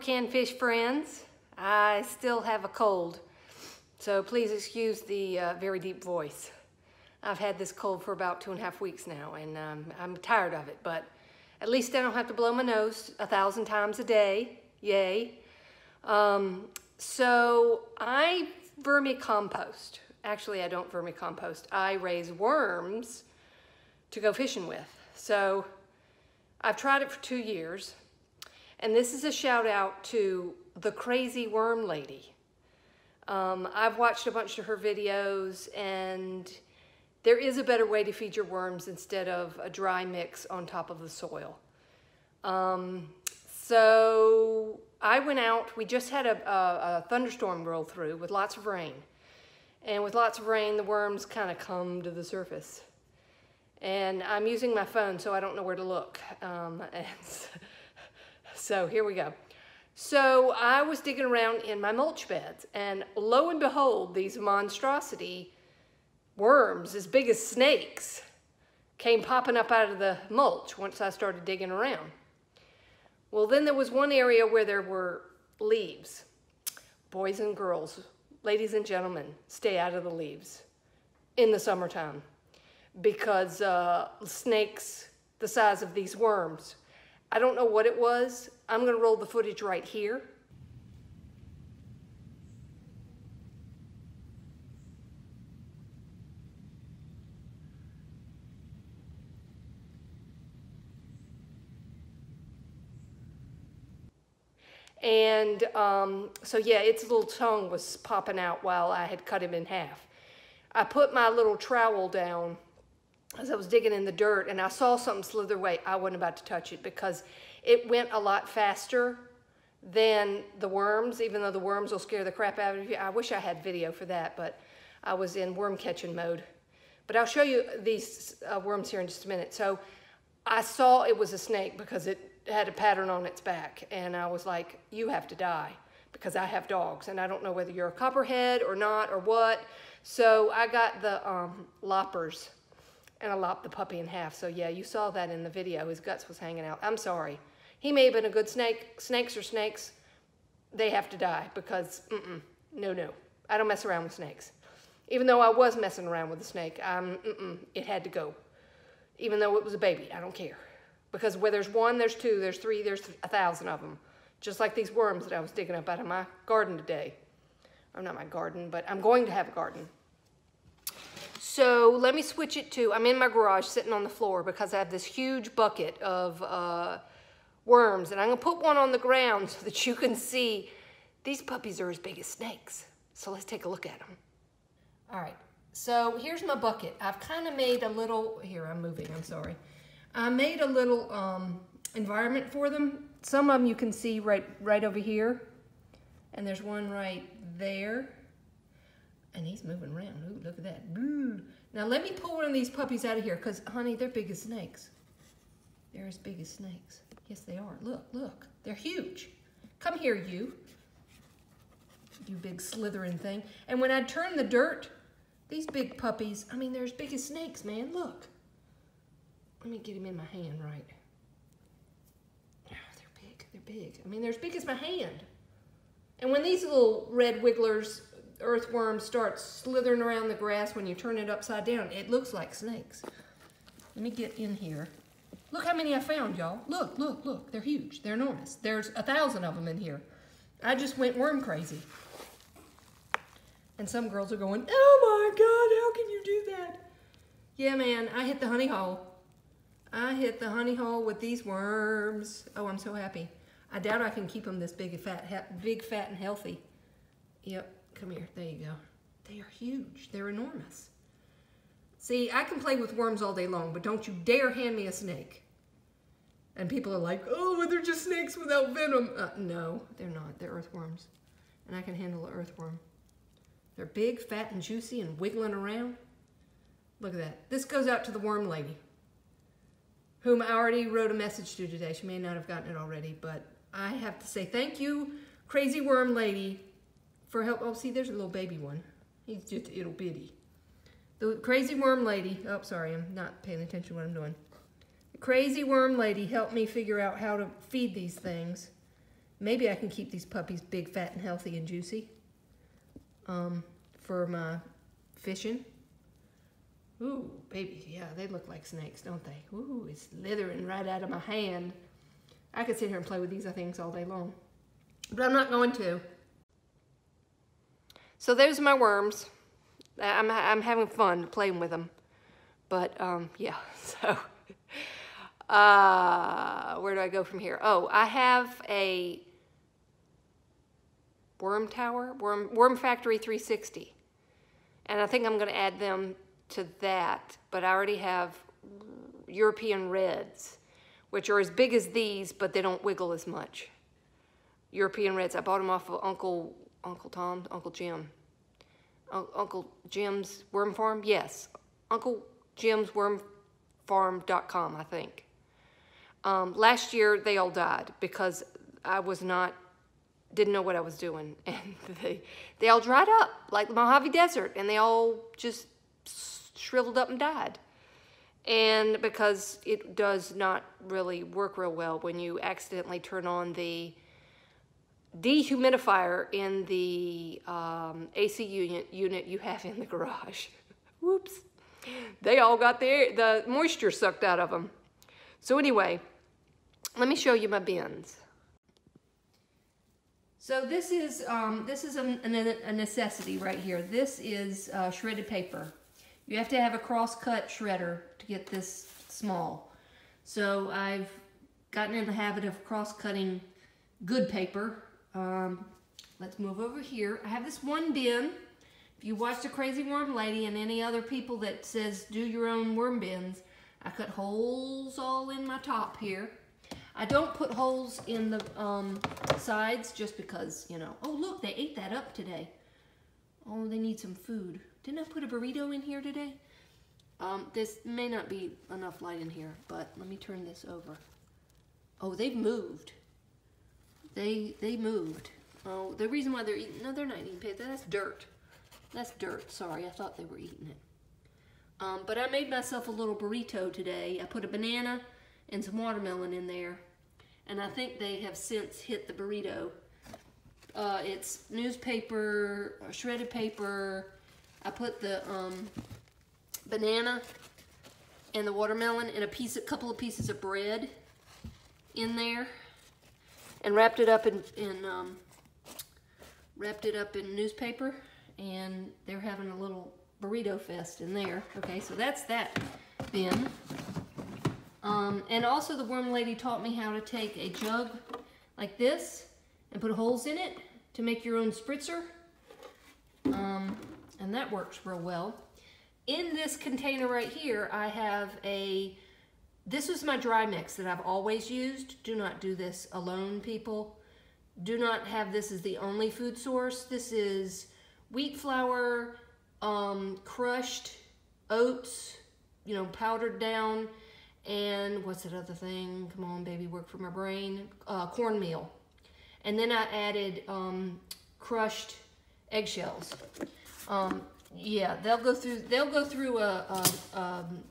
canned fish friends. I still have a cold, so please excuse the uh, very deep voice. I've had this cold for about two and a half weeks now, and um, I'm tired of it, but at least I don't have to blow my nose a thousand times a day. Yay. Um, so I vermicompost. Actually, I don't vermicompost. I raise worms to go fishing with. So I've tried it for two years. And this is a shout out to the crazy worm lady. Um, I've watched a bunch of her videos and there is a better way to feed your worms instead of a dry mix on top of the soil. Um, so I went out, we just had a, a, a, thunderstorm roll through with lots of rain. And with lots of rain, the worms kind of come to the surface. And I'm using my phone, so I don't know where to look. Um, so here we go. So I was digging around in my mulch beds, and lo and behold, these monstrosity worms as big as snakes came popping up out of the mulch once I started digging around. Well, then there was one area where there were leaves. Boys and girls, ladies and gentlemen, stay out of the leaves in the summertime because uh, snakes the size of these worms I don't know what it was. I'm gonna roll the footage right here. And um, so yeah, its little tongue was popping out while I had cut him in half. I put my little trowel down as I was digging in the dirt and I saw something slither away, I wasn't about to touch it because it went a lot faster than the worms, even though the worms will scare the crap out of you. I wish I had video for that, but I was in worm catching mode. But I'll show you these uh, worms here in just a minute. So I saw it was a snake because it had a pattern on its back. And I was like, you have to die because I have dogs. And I don't know whether you're a copperhead or not or what. So I got the um, loppers and I lopped the puppy in half. So yeah, you saw that in the video. His guts was hanging out. I'm sorry. He may have been a good snake. Snakes are snakes. They have to die because, mm-mm, no, no. I don't mess around with snakes. Even though I was messing around with a snake, um, mm-mm, it had to go. Even though it was a baby, I don't care. Because where there's one, there's two, there's three, there's a thousand of them. Just like these worms that I was digging up out of my garden today. Or not my garden, but I'm going to have a garden. So let me switch it to, I'm in my garage sitting on the floor because I have this huge bucket of uh, worms and I'm gonna put one on the ground so that you can see these puppies are as big as snakes. So let's take a look at them. All right, so here's my bucket. I've kind of made a little, here I'm moving, I'm sorry. I made a little um, environment for them. Some of them you can see right, right over here. And there's one right there. And he's moving around. Ooh, look at that. Ooh. Now let me pull one of these puppies out of here because, honey, they're big as snakes. They're as big as snakes. Yes, they are. Look, look. They're huge. Come here, you. You big slithering thing. And when I turn the dirt, these big puppies, I mean, they're as big as snakes, man. Look. Let me get him in my hand right. Oh, they're big. They're big. I mean, they're as big as my hand. And when these little red wigglers earthworm starts slithering around the grass when you turn it upside down, it looks like snakes. Let me get in here. Look how many I found, y'all. Look, look, look. They're huge. They're enormous. There's a thousand of them in here. I just went worm crazy. And some girls are going, oh my God, how can you do that? Yeah, man, I hit the honey hole. I hit the honey hole with these worms. Oh, I'm so happy. I doubt I can keep them this big, fat, big, fat, and healthy. Yep, Come here. There you go. They are huge. They're enormous. See, I can play with worms all day long, but don't you dare hand me a snake. And people are like, oh, well, they're just snakes without venom. Uh, no, they're not. They're earthworms. And I can handle an earthworm. They're big, fat, and juicy and wiggling around. Look at that. This goes out to the worm lady, whom I already wrote a message to today. She may not have gotten it already, but I have to say thank you, crazy worm lady, for help. Oh, see, there's a little baby one. He's just little bitty. The crazy worm lady, oh, sorry, I'm not paying attention to what I'm doing. The crazy worm lady helped me figure out how to feed these things. maybe I can keep these puppies big, fat, and healthy and juicy um, for my fishing. Ooh, baby, yeah, they look like snakes, don't they? Ooh, it's slithering right out of my hand. I could sit here and play with these things all day long, but I'm not going to. So those are my worms. I'm, I'm having fun playing with them. But, um, yeah, so, uh, where do I go from here? Oh, I have a Worm Tower, Worm, Worm Factory 360. And I think I'm going to add them to that, but I already have European Reds, which are as big as these, but they don't wiggle as much. European Reds, I bought them off of Uncle, Uncle Tom, Uncle Jim. Uncle Jim's Worm Farm? Yes, Uncle Jim's Worm Farm.com, I think. Um, last year, they all died because I was not didn't know what I was doing. And they, they all dried up like the Mojave Desert and they all just shriveled up and died. And because it does not really work real well when you accidentally turn on the dehumidifier in the um, AC unit, unit you have in the garage. Whoops. They all got their, the moisture sucked out of them. So anyway, let me show you my bins. So this is um, this is a, a, necessity right here. This is uh, shredded paper. You have to have a cross-cut shredder to get this small. So I've gotten in the habit of cross-cutting good paper. Um, let's move over here. I have this one bin. If you watch The Crazy Worm Lady and any other people that says do your own worm bins, I cut holes all in my top here. I don't put holes in the um, sides just because, you know, oh look, they ate that up today. Oh, they need some food. Didn't I put a burrito in here today? Um, this may not be enough light in here, but let me turn this over. Oh, they've moved. They they moved. Oh, the reason why they're eating, no, they're not eating pizza. That's dirt. That's dirt. Sorry, I thought they were eating it. Um, but I made myself a little burrito today. I put a banana and some watermelon in there. And I think they have since hit the burrito. Uh, it's newspaper, shredded paper. I put the um, banana and the watermelon and a piece, a couple of pieces of bread in there, and wrapped it up in, in um, wrapped it up in newspaper. And they're having a little burrito fest in there. Okay, so that's that bin. Um, and also the worm lady taught me how to take a jug like this and put holes in it to make your own spritzer. Um, and that works real well. In this container right here, I have a, this is my dry mix that I've always used. Do not do this alone, people. Do not have this as the only food source. This is wheat flour, um, crushed oats, you know, powdered down, and what's that other thing? Come on, baby, work for my brain. Uh, cornmeal. And then I added um, crushed eggshells. Um, yeah, they'll go through. They'll go through a, a, um,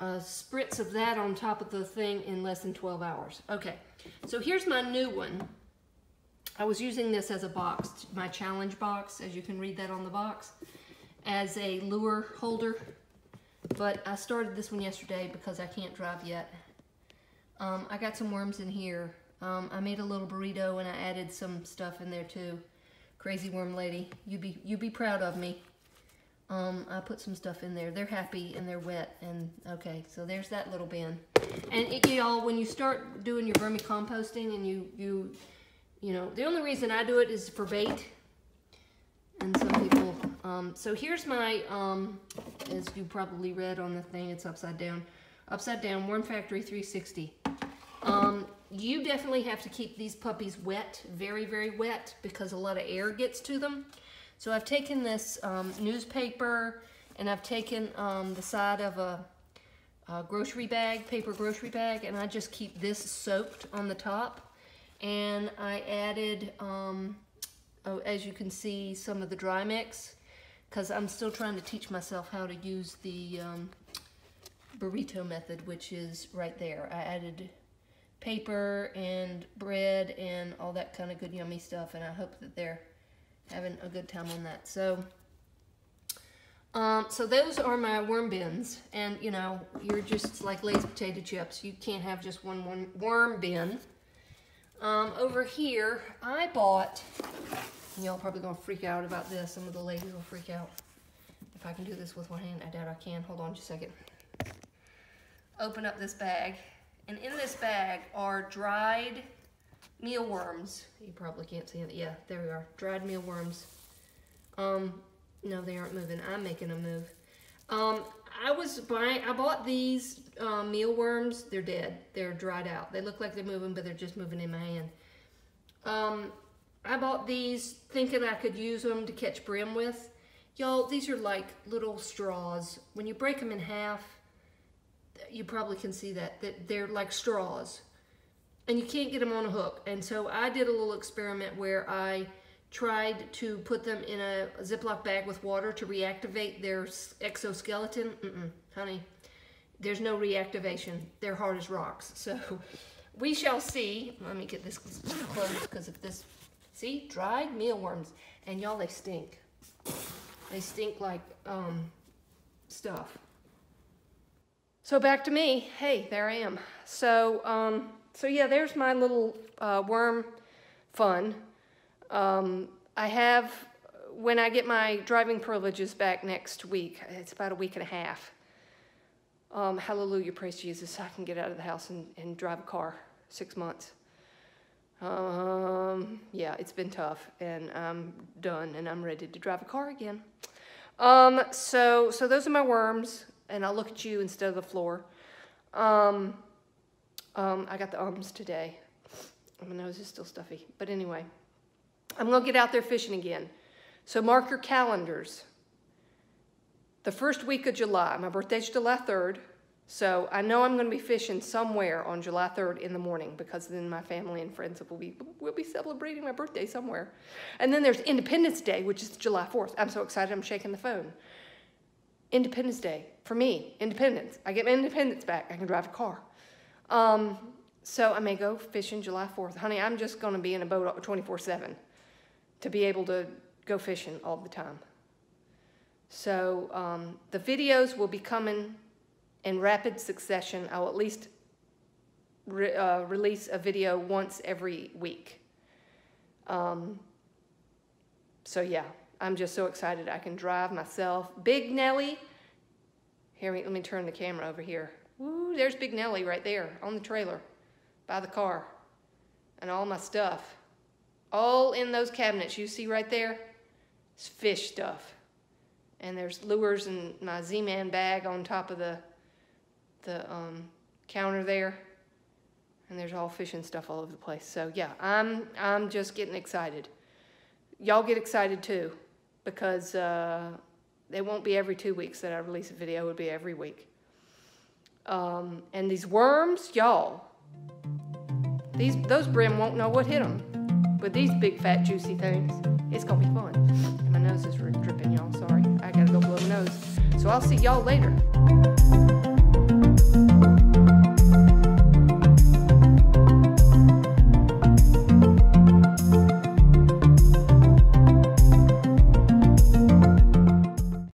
a spritz of that on top of the thing in less than 12 hours. Okay, so here's my new one. I was using this as a box, my challenge box, as you can read that on the box, as a lure holder but I started this one yesterday because I can't drive yet. Um, I got some worms in here. Um, I made a little burrito and I added some stuff in there too. Crazy worm lady, you be you be proud of me. Um, I put some stuff in there. They're happy and they're wet and okay. So there's that little bin. And y'all, when you start doing your vermicomposting and you you you know the only reason I do it is for bait. And some people um, so here's my, um, as you probably read on the thing, it's upside down. Upside down, Worm Factory 360. Um, you definitely have to keep these puppies wet, very, very wet, because a lot of air gets to them. So I've taken this um, newspaper and I've taken um, the side of a, a, grocery bag, paper grocery bag, and I just keep this soaked on the top. And I added, um, oh, as you can see, some of the dry mix because I'm still trying to teach myself how to use the um, burrito method, which is right there. I added paper and bread and all that kind of good yummy stuff and I hope that they're having a good time on that. So um, so those are my worm bins and you know you're just like Lay's potato chips. You can't have just one, one worm bin. Um, over here I bought, y'all probably gonna freak out about this. Some of the ladies will freak out. If I can do this with one hand, I doubt I can. Hold on just a second. Open up this bag and in this bag are dried mealworms. You probably can't see it. Yeah, there we are. Dried mealworms. Um, no, they aren't moving. I'm making them move. Um, I was buying, I bought these uh, mealworms. They're dead. They're dried out. They look like they're moving, but they're just moving in my hand. Um, I bought these thinking I could use them to catch brim with. Y'all, these are like little straws. When you break them in half, you probably can see that, that they're like straws. And you can't get them on a hook. And so I did a little experiment where I tried to put them in a Ziploc bag with water to reactivate their exoskeleton. Mm -mm, honey, there's no reactivation. They're hard as rocks. So we shall see. Let me get this closed because of this. See, dried mealworms. And y'all, they stink. They stink like um, stuff. So back to me. Hey, there I am. So, um, so yeah, there's my little uh, worm fun. Um, I have, when I get my driving privileges back next week, it's about a week and a half. Um, hallelujah, praise Jesus, I can get out of the house and, and drive a car six months. Um, yeah, it's been tough, and I'm done, and I'm ready to drive a car again. Um, so, so those are my worms and I'll look at you instead of the floor. Um, um, I got the ums today. My nose is still stuffy. But anyway, I'm going to get out there fishing again. So mark your calendars. The first week of July. My birthday's July 3rd. So I know I'm going to be fishing somewhere on July 3rd in the morning because then my family and friends will be will be celebrating my birthday somewhere. And then there's Independence Day, which is July 4th. I'm so excited I'm shaking the phone. Independence Day for me, independence. I get my independence back. I can drive a car. Um, so I may go fishing July 4th. Honey, I'm just going to be in a boat 24 7 to be able to go fishing all the time. So um, the videos will be coming in rapid succession. I'll at least re uh, release a video once every week. Um, so yeah, I'm just so excited I can drive myself. Big Nellie, here, let me turn the camera over here. Woo, there's Big Nellie right there on the trailer by the car. And all my stuff. All in those cabinets you see right there is fish stuff. And there's lures and my Z-Man bag on top of the, the um, counter there. And there's all fishing stuff all over the place. So yeah, I'm, I'm just getting excited. Y'all get excited too because uh, it won't be every two weeks that I release a video. It would be every week. Um, and these worms, y'all, these those brim won't know what hit them. But these big, fat, juicy things, it's to be fun. And my nose is dripping, y'all. Sorry. I got to go blow my nose. So I'll see y'all later.